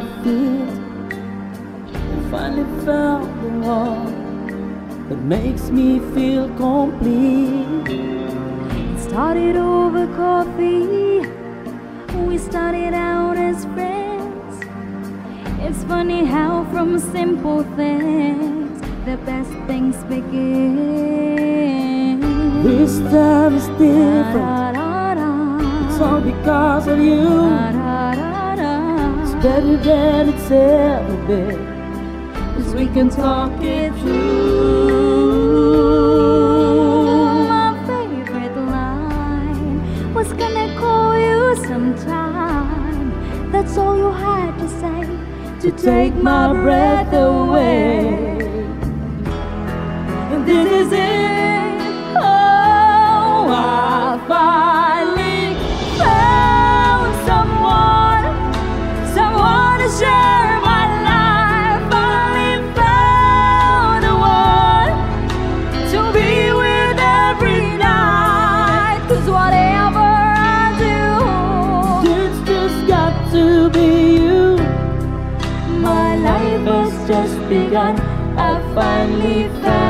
my. And finally found the one that makes me feel complete. It started over coffee. We started out as friends. It's funny how from simple things the best things begin. This time is different. Da-da-da-da. It's all because of you. Better than it's ever been. Cause we can talk it through. My favorite line was gonna call you sometime. That's all you had to say to take my breath away. And this is it. Just got to be you. My life has just begun. I finally found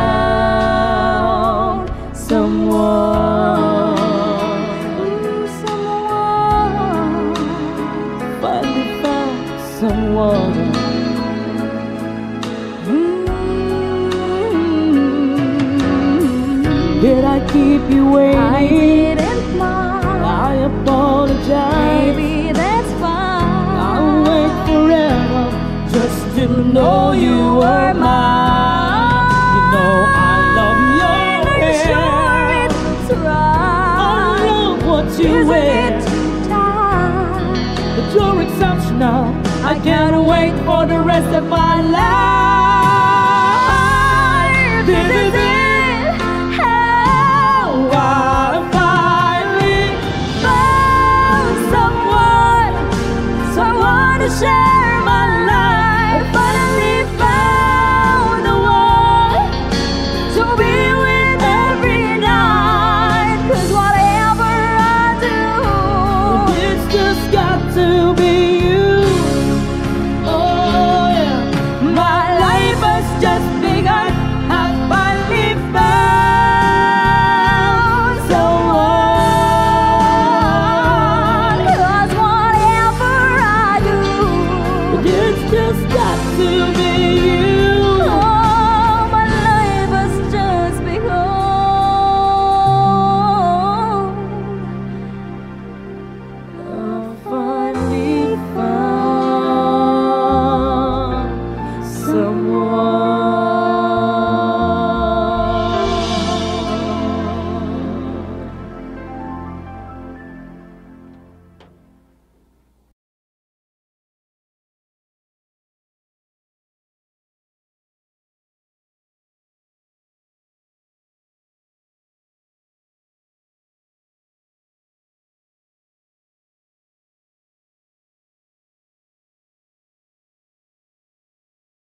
someone. Mm-hmm. Did I keep you waiting? I didn't mind. I apologize. You're exceptional. I can't wait for the rest of my life. This is